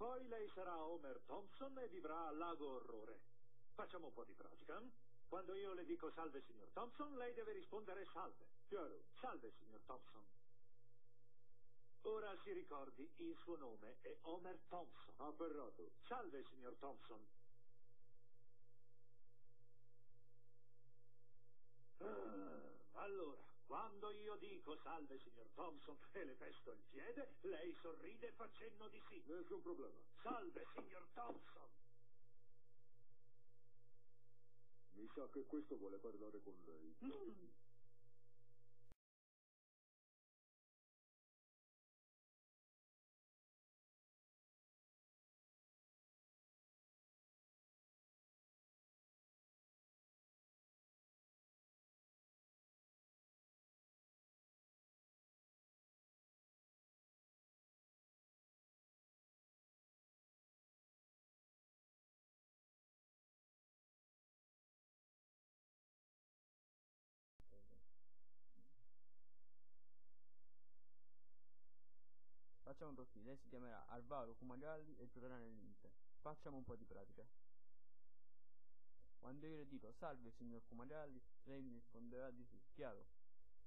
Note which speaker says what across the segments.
Speaker 1: Poi lei sarà Homer Thompson e vivrà al lago Orrore. Facciamo un po' di pratica. eh? Quando io le dico salve, signor Thompson, lei deve rispondere salve.
Speaker 2: Chiaro.
Speaker 1: Salve, signor Thompson. Ora si ricordi, il suo nome è Homer Thompson.
Speaker 2: Afferrato.
Speaker 1: Salve, signor Thompson. Ah, allora, quando io dico salve, signor Thompson, e le pesto il piede, lei sorride facendo di sì.
Speaker 2: Nessun problema.
Speaker 1: Salve, signor Thompson.
Speaker 2: Mi sa che questo vuole parlare con lei.
Speaker 1: Mm.
Speaker 3: Facciamo così, lei si chiamerà Alvaro Kumagalli e giocherà nell'Inter. Facciamo un po' di pratica. Quando io le dico salve signor Kumagalli, lei mi risponderà di sì. Chiaro?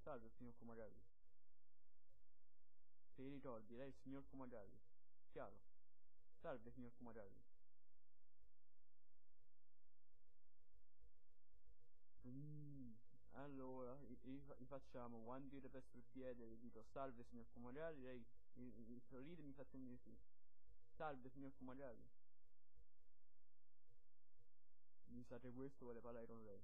Speaker 3: Salve signor Kumagalli. Se ricordi, lei signor Kumagalli. Chiaro? Salve signor Kumagalli. Mm, allora, i, facciamo, quando io le pesto il piede e le dico salve signor Kumagalli, lei mi, mi sorride e mi fa segno sì. Salve signor Kumagalli. Mi sa che questo vuole parlare con lei.